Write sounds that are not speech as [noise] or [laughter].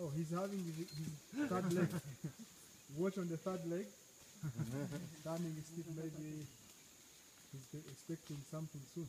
Oh, he's having his, his third leg. [laughs] Watch on the third leg. Standing his maybe he's expecting something soon.